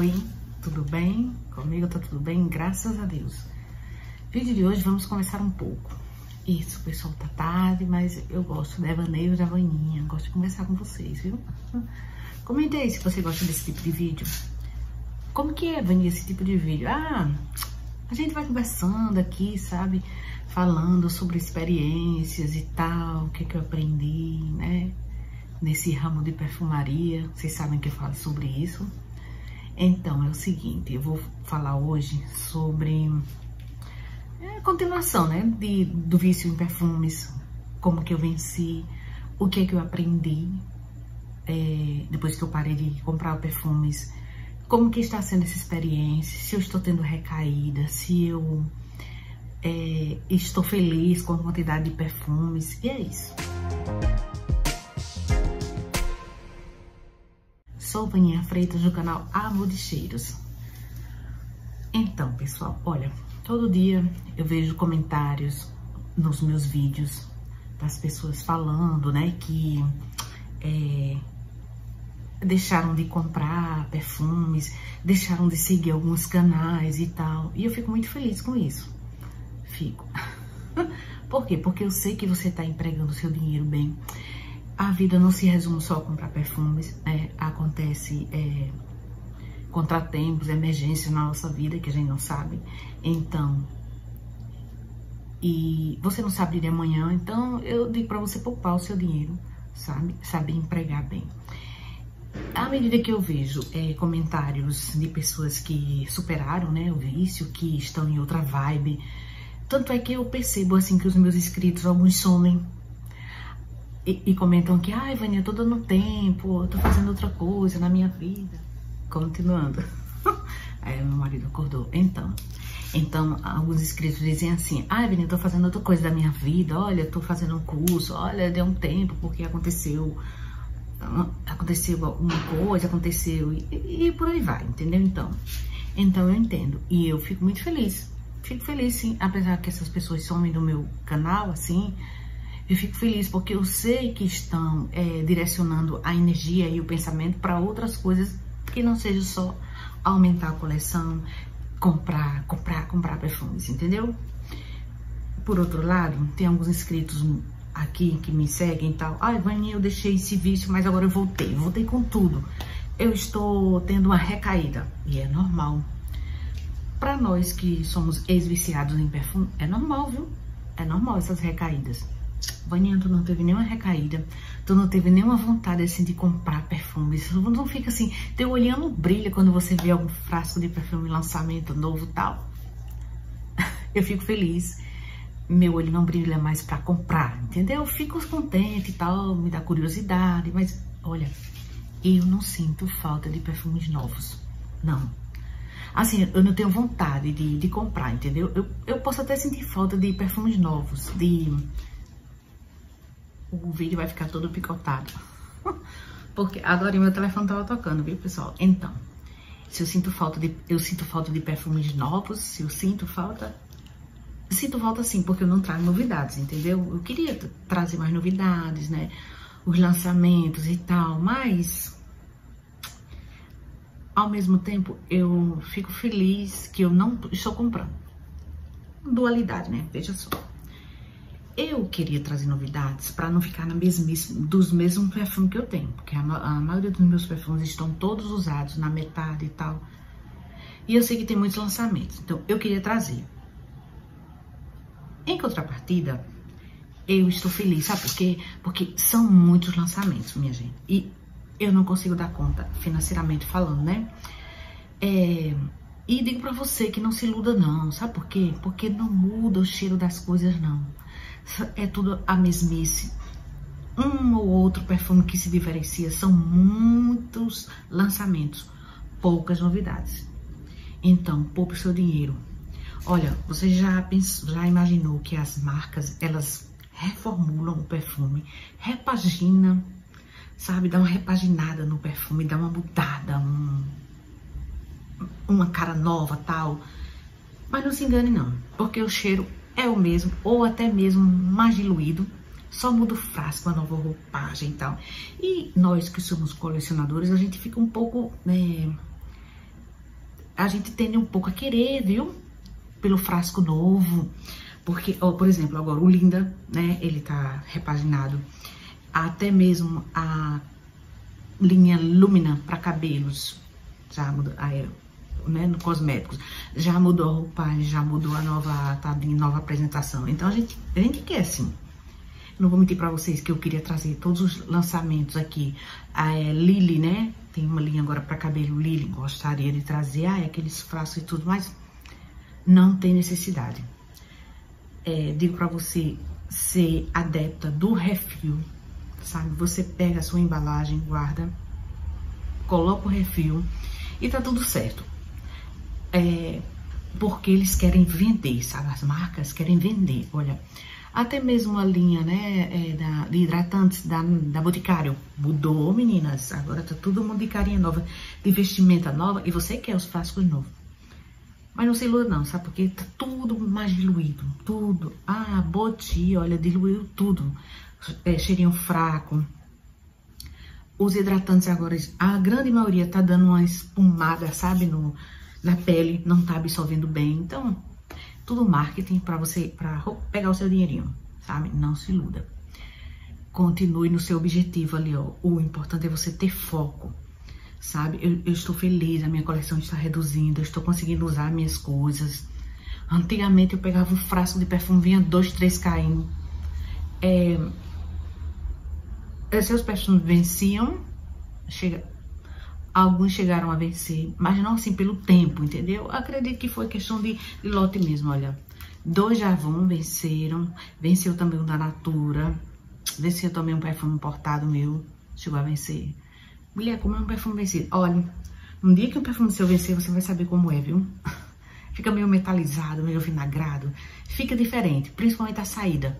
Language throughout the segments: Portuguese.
Oi, tudo bem? Comigo tá tudo bem? Graças a Deus. Vídeo de hoje vamos conversar um pouco. Isso, pessoal, tá tarde, mas eu gosto de devaneio da vaninha, gosto de conversar com vocês, viu? Comenta aí se você gosta desse tipo de vídeo. Como que é, Vani, esse tipo de vídeo? Ah, a gente vai conversando aqui, sabe? Falando sobre experiências e tal, o que, que eu aprendi, né? Nesse ramo de perfumaria. Vocês sabem que eu falo sobre isso. Então, é o seguinte, eu vou falar hoje sobre é a continuação, né? De, do vício em perfumes, como que eu venci, o que é que eu aprendi é, depois que eu parei de comprar perfumes como que está sendo essa experiência, se eu estou tendo recaída, se eu é, estou feliz com a quantidade de perfumes, e é isso. Sou Vaninha Freitas do canal Amor de Cheiros. Então, pessoal, olha, todo dia eu vejo comentários nos meus vídeos das pessoas falando, né, que é, deixaram de comprar perfumes, deixaram de seguir alguns canais e tal. E eu fico muito feliz com isso. Fico. Por quê? Porque eu sei que você está empregando seu dinheiro bem. A vida não se resume só a comprar perfumes. É, acontece é, contratempos, emergências na nossa vida que a gente não sabe. Então, e você não sabe de amanhã. Então, eu digo para você poupar o seu dinheiro, sabe? Saber empregar bem. À medida que eu vejo é, comentários de pessoas que superaram né, o vício, que estão em outra vibe, tanto é que eu percebo assim que os meus inscritos, alguns somem e, e comentam que, ai, Vânia, tô dando tempo, tô fazendo outra coisa na minha vida. Continuando. Aí meu marido acordou. Então, então alguns inscritos dizem assim, ai, Vânia, tô fazendo outra coisa da minha vida, olha, tô fazendo um curso, olha, deu um tempo porque aconteceu aconteceu alguma coisa, aconteceu e, e, por aí vai, entendeu? Então, então eu entendo e eu fico muito feliz, fico feliz sim, apesar que essas pessoas somem do meu canal, assim, eu fico feliz porque eu sei que estão é, direcionando a energia e o pensamento para outras coisas que não seja só aumentar a coleção, comprar, comprar, comprar perfumes, entendeu? Por outro lado, tem alguns inscritos aqui que me seguem e tal. Ai, Vânia, eu deixei esse vício, mas agora eu voltei. Voltei com tudo. Eu estou tendo uma recaída. E é normal. Para nós que somos ex-viciados em perfume, é normal, viu? É normal essas recaídas. Vânia, tu não teve nenhuma recaída, tu não teve nenhuma vontade assim de comprar perfumes. Tu não fica assim, teu olhando brilha quando você vê algum frasco de perfume lançamento novo tal. Eu fico feliz meu olho não brilha mais para comprar, entendeu? Eu fico contente e tal, me dá curiosidade, mas olha, eu não sinto falta de perfumes novos, não. Assim, eu não tenho vontade de, de comprar, entendeu? Eu, eu posso até sentir falta de perfumes novos, de... O vídeo vai ficar todo picotado. Porque agora meu telefone tava tocando, viu, pessoal? Então, se eu sinto falta de... Eu sinto falta de perfumes novos, se eu sinto falta, sinto falta sim, porque eu não trago novidades, entendeu? Eu queria trazer mais novidades, né? Os lançamentos e tal, mas ao mesmo tempo eu fico feliz que eu não estou comprando. Dualidade, né? Veja só. Eu queria trazer novidades para não ficar na mesmice dos mesmos perfumes que eu tenho, porque a, a maioria dos meus perfumes estão todos usados na metade e tal. E eu sei que tem muitos lançamentos, então eu queria trazer. Em contrapartida, eu estou feliz, sabe por quê? Porque são muitos lançamentos, minha gente. E eu não consigo dar conta, financeiramente falando, né? É, e digo pra você que não se iluda não, sabe por quê? Porque não muda o cheiro das coisas, não. É tudo a mesmice. Um ou outro perfume que se diferencia, são muitos lançamentos, poucas novidades. Então, poupe seu dinheiro, Olha, você já, pensou, já imaginou que as marcas, elas reformulam o perfume, repagina, sabe? Dá uma repaginada no perfume, dá uma mudada, um, uma cara nova, tal. Mas não se engane não, porque o cheiro é o mesmo, ou até mesmo mais diluído, só muda o frasco, a nova roupagem e tal. E nós que somos colecionadores, a gente fica um pouco... Né, a gente tende um pouco a querer, viu? Pelo frasco novo. Porque, ó, por exemplo, agora o Linda, né? Ele tá repaginado. Até mesmo a linha Lumina para cabelos já mudou. Aí, né, no cosméticos, já mudou a roupagem, já mudou a nova, tá nova apresentação. Então a gente, a gente quer assim. Não vou mentir para vocês que eu queria trazer todos os lançamentos aqui. A é, Lily, né? Tem uma linha agora para cabelo Lily, gostaria de trazer. Ah, é aqueles frascos e tudo, mas não tem necessidade. É, digo para você ser adepta do refil, sabe? Você pega a sua embalagem, guarda, coloca o refil e tá tudo certo. É, porque eles querem vender, sabe? As marcas querem vender. Olha, até mesmo a linha, né, é, da, de hidratantes da, da Boticário mudou, meninas. Agora tá todo mundo de carinha nova, de vestimenta nova e você quer os frascos novos. Mas não se iluda não, sabe? Porque tá tudo mais diluído, tudo. Ah, Boti, olha, diluiu tudo. É, cheirinho fraco. Os hidratantes agora, a grande maioria tá dando uma espumada, sabe, no, na pele, não tá absorvendo bem. Então, tudo marketing para você, para pegar o seu dinheirinho, sabe? Não se iluda. Continue no seu objetivo ali, ó. O importante é você ter foco, sabe? Eu, eu estou feliz, a minha coleção está reduzindo, eu estou conseguindo usar minhas coisas. Antigamente eu pegava um frasco de perfume, vinha dois, três caindo. É, seus perfumes venciam, chega, Alguns chegaram a vencer, mas não assim pelo tempo, entendeu? Acredito que foi questão de, de lote mesmo, olha. Dois Javon venceram, venceu também o da Natura, venceu também um perfume importado meu, chegou a vencer. Mulher, como é um perfume vencido? Olha, um dia que o perfume seu vencer, você vai saber como é, viu? Fica meio metalizado, meio vinagrado, fica diferente, principalmente a saída.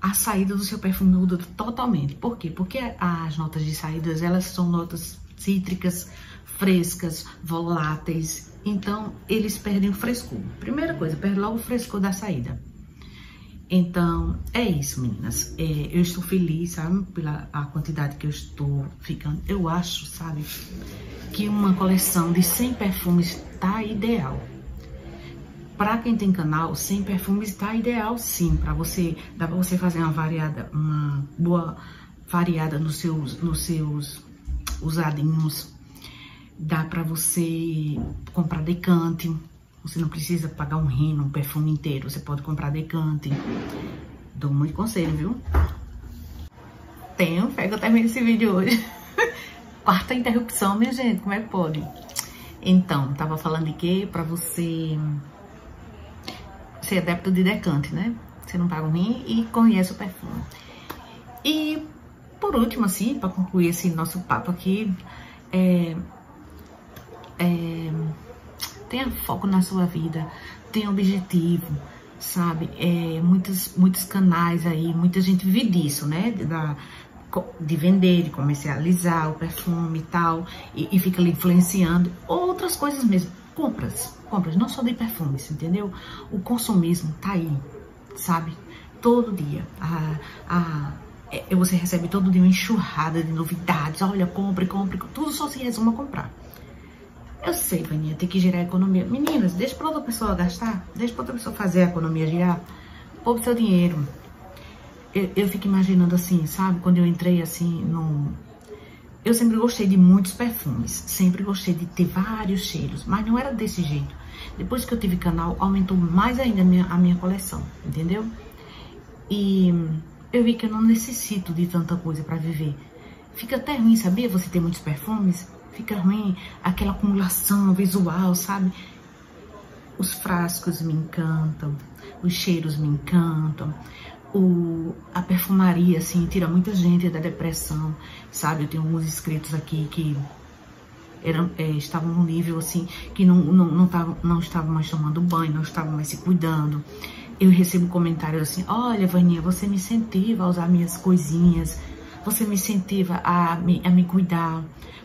A saída do seu perfume muda totalmente. Por quê? Porque as notas de saídas, elas são notas cítricas, frescas, voláteis. Então, eles perdem o frescor. Primeira coisa, perde logo o frescor da saída. Então, é isso, meninas. É, eu estou feliz, sabe, pela a quantidade que eu estou ficando. Eu acho, sabe, que uma coleção de 100 perfumes tá ideal. Para quem tem canal, 100 perfumes tá ideal, sim. Para você, dá para você fazer uma variada, uma boa variada nos seus, nos seus usadinhos. Dá para você comprar decante. Você não precisa pagar um rino, um perfume inteiro. Você pode comprar decante. Dou muito conselho, viu? Tenho fé que eu esse vídeo hoje. Quarta interrupção, minha gente. Como é que pode? Então, tava falando de quê? Pra você ser adepto de decante, né? Você não paga um rim e conhece o perfume. E por último, assim, para concluir esse nosso papo aqui, é, é, tenha foco na sua vida, tenha objetivo, sabe? É, muitos, muitos canais aí, muita gente vive disso, né? Da, de vender, de comercializar o perfume e tal, e, e fica ali influenciando outras coisas mesmo. Compras, compras, não só de perfumes, entendeu? O consumismo tá aí, sabe? Todo dia. A, a, é, você recebe todo dia uma enxurrada de novidades. Olha, compre, compre, tudo só se resume a comprar. Eu sei, Vaninha, tem que gerar economia. Meninas, deixa pra outra pessoa gastar, deixa pra outra pessoa fazer a economia girar. Poupe seu dinheiro. Eu, eu fico imaginando assim, sabe? Quando eu entrei assim no. Eu sempre gostei de muitos perfumes, sempre gostei de ter vários cheiros, mas não era desse jeito. Depois que eu tive canal, aumentou mais ainda a minha, a minha coleção, entendeu? E eu vi que eu não necessito de tanta coisa para viver. Fica até ruim, sabia? Você ter muitos perfumes. Fica ruim aquela acumulação visual, sabe? Os frascos me encantam, os cheiros me encantam, o, a perfumaria, assim, tira muita gente da depressão, sabe? Eu tenho alguns inscritos aqui que eram, é, estavam num nível, assim, que não, não, não, tavam, não estavam mais tomando banho, não estavam mais se cuidando eu recebo comentários assim: olha, Vaninha, você me incentiva a usar minhas coisinhas, você me incentiva a me, a me cuidar.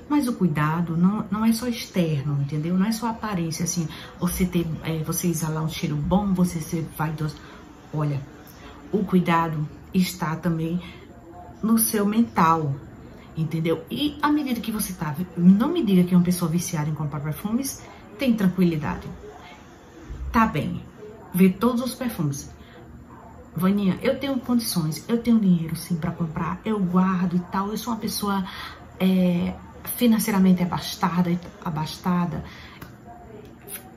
Mas o cuidado não, não é só externo, entendeu? Não é só aparência, assim, você ter, é, você exalar um cheiro bom, você ser vaidoso. Olha, o cuidado está também no seu mental, entendeu? E à medida que você tá, não me diga que é uma pessoa viciada em comprar perfumes tem tranquilidade. Tá bem. Vê todos os perfumes. Vaninha, eu tenho condições, eu tenho dinheiro sim para comprar, eu guardo e tal. Eu sou uma pessoa é, financeiramente abastada, abastada.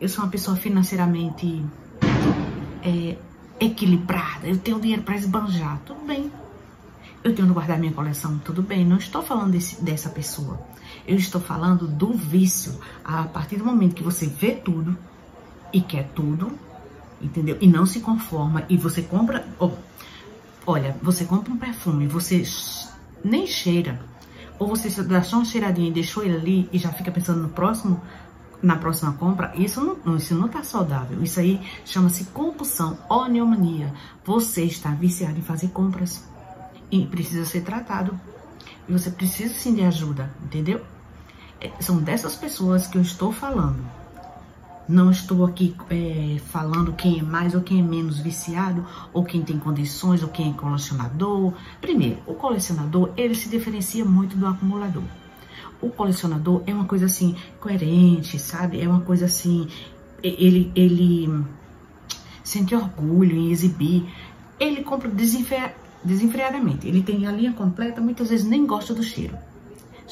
Eu sou uma pessoa financeiramente é, equilibrada. Eu tenho dinheiro para esbanjar, tudo bem. Eu tenho que guardar minha coleção, tudo bem. Não estou falando desse, dessa pessoa. Eu estou falando do vício. A partir do momento que você vê tudo e quer tudo, entendeu? E não se conforma e você compra, oh, olha, você compra um perfume, você nem cheira, ou você dá só uma cheiradinha e deixou ele ali e já fica pensando no próximo, na próxima compra, isso não, isso não tá saudável. Isso aí chama-se compulsão, oniomania. Você está viciado em fazer compras e precisa ser tratado. E você precisa sim de ajuda, entendeu? É, são dessas pessoas que eu estou falando. Não estou aqui é, falando quem é mais ou quem é menos viciado, ou quem tem condições, ou quem é colecionador. Primeiro, o colecionador, ele se diferencia muito do acumulador. O colecionador é uma coisa assim, coerente, sabe? É uma coisa assim, ele, ele sente orgulho em exibir. Ele compra desenfre... desenfreadamente. Ele tem a linha completa, muitas vezes nem gosta do cheiro.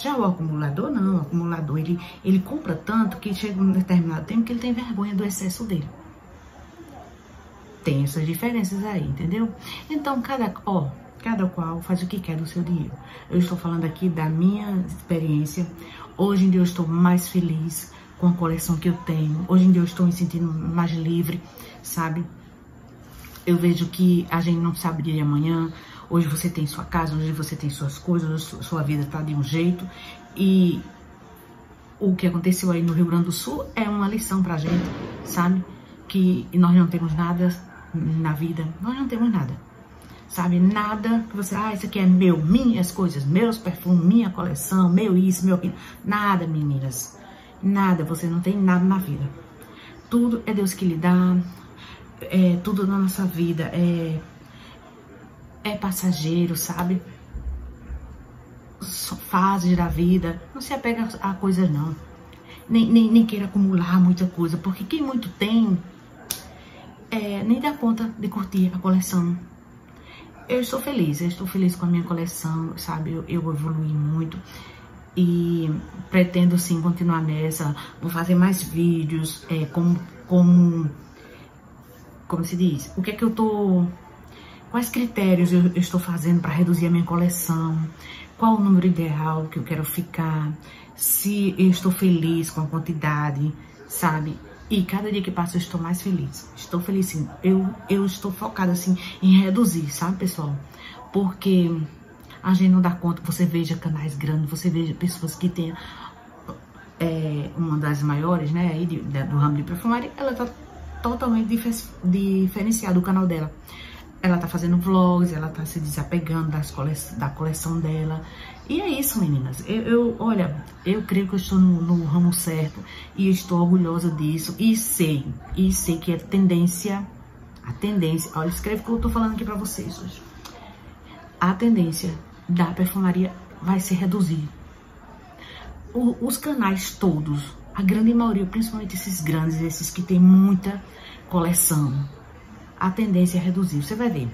Já o acumulador, não. O acumulador, ele, ele compra tanto que chega um determinado tempo que ele tem vergonha do excesso dele. Tem essas diferenças aí, entendeu? Então, cada, ó, cada qual faz o que quer do seu dinheiro. Eu estou falando aqui da minha experiência. Hoje em dia eu estou mais feliz com a coleção que eu tenho. Hoje em dia eu estou me sentindo mais livre, sabe? Eu vejo que a gente não sabe dia de amanhã. Hoje você tem sua casa, hoje você tem suas coisas, sua vida está de um jeito. E o que aconteceu aí no Rio Grande do Sul é uma lição pra gente, sabe? Que nós não temos nada na vida, nós não temos nada. Sabe, nada que você, ah, isso aqui é meu, minhas coisas, meus perfumes, minha coleção, meu isso, meu aquilo. Nada, meninas. Nada, você não tem nada na vida. Tudo é Deus que lhe dá, é, tudo na nossa vida é é passageiro, sabe? Fases da vida. Não se apega a coisas, não. Nem, nem, nem queira acumular muita coisa, porque quem muito tem, é, nem dá conta de curtir a coleção. Eu estou feliz, eu estou feliz com a minha coleção, sabe? Eu, eu evolui muito e pretendo sim continuar nessa. Vou fazer mais vídeos, é, como, como, como se diz? O que é que eu tô Quais critérios eu, estou fazendo para reduzir a minha coleção? Qual o número ideal que eu quero ficar? Se eu estou feliz com a quantidade, sabe? E cada dia que passa eu estou mais feliz. Estou feliz sim. Eu, eu estou focada assim em reduzir, sabe, pessoal? Porque a gente não dá conta. Você veja canais grandes, você veja pessoas que têm é, uma das maiores, né, aí de, de, do ramo de perfumaria, ela tá totalmente diferenciada o canal dela. Ela tá fazendo vlogs, ela tá se desapegando das cole da coleção dela. E é isso, meninas. Eu, eu olha, eu creio que eu estou no, no, ramo certo e estou orgulhosa disso. E sei, e sei que a tendência, a tendência, olha, escreve o que eu tô falando aqui pra vocês hoje. A tendência da perfumaria vai se reduzir. O, os canais todos, a grande maioria, principalmente esses grandes, esses que tem muita coleção, a tendência é reduzir. Você vai ver.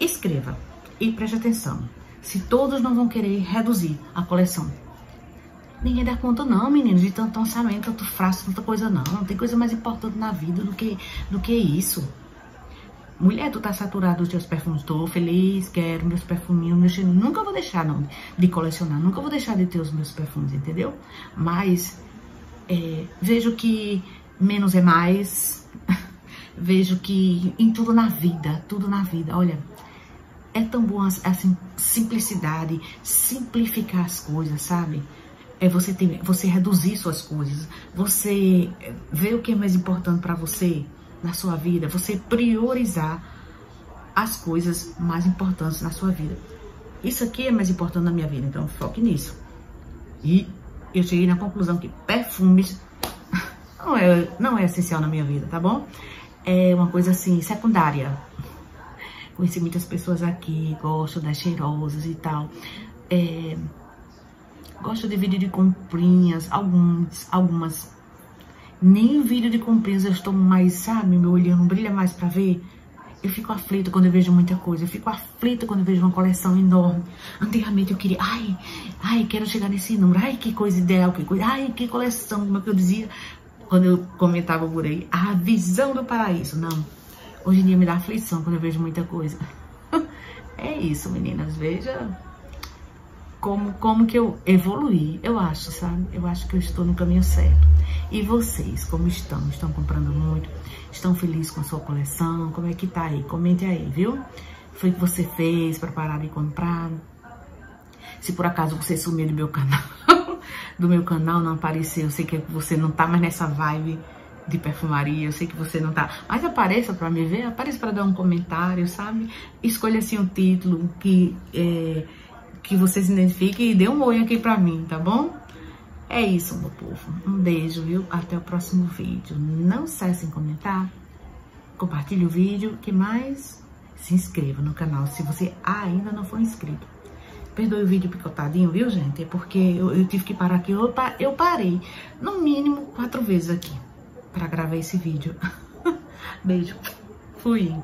Escreva e preste atenção. Se todos não vão querer reduzir a coleção. Ninguém dá conta não, meninos, de tanto orçamento, tanto frasco, tanta coisa não. Não tem coisa mais importante na vida do que, do que isso. Mulher, tu tá saturado dos teus perfumes. Tô feliz, quero meus perfuminhos, meus cheiros. Nunca vou deixar não, de colecionar. Nunca vou deixar de ter os meus perfumes, entendeu? Mas é, vejo que menos é mais. vejo que em tudo na vida, tudo na vida, olha, é tão bom assim, simplicidade, simplificar as coisas, sabe? É você ter, você reduzir suas coisas, você ver o que é mais importante para você na sua vida, você priorizar as coisas mais importantes na sua vida. Isso aqui é mais importante na minha vida, então foque nisso. E eu cheguei na conclusão que perfumes não é, não é essencial na minha vida, tá bom? É uma coisa assim, secundária. Conheci muitas pessoas aqui, gosto das cheirosas e tal. É, gosto de vídeo de comprinhas, alguns, algumas. Nem vídeo de comprinhas eu estou mais, sabe, meu olho não brilha mais pra ver. Eu fico aflita quando eu vejo muita coisa. Eu fico aflita quando eu vejo uma coleção enorme. Antigamente eu queria, ai, ai, quero chegar nesse número. Ai, que coisa ideal, que coisa, ai, que coleção, como é que eu dizia quando eu comentava por aí. A visão do paraíso. Não. Hoje em dia me dá aflição quando eu vejo muita coisa. é isso, meninas. Veja como, como que eu evoluí, eu acho, sabe? Eu acho que eu estou no caminho certo. E vocês, como estão? Estão comprando muito? Estão felizes com a sua coleção? Como é que tá aí? Comente aí, viu? Foi o que você fez para parar de comprar? Se por acaso você sumiu do meu canal, do meu canal não apareceu, eu sei que você não tá mais nessa vibe de perfumaria, eu sei que você não tá, mas apareça para me ver, apareça para dar um comentário, sabe? Escolha assim um título que é, que você se identifique e dê um oi aqui pra mim, tá bom? É isso, meu povo. Um beijo, viu? Até o próximo vídeo. Não cesse em comentar, compartilhe o vídeo, que mais? Se inscreva no canal se você ainda não for inscrito. Perdoe o vídeo picotadinho, viu, gente? É porque eu, eu tive que parar aqui. Eu, eu parei, no mínimo, quatro vezes aqui para gravar esse vídeo. Beijo. Fui.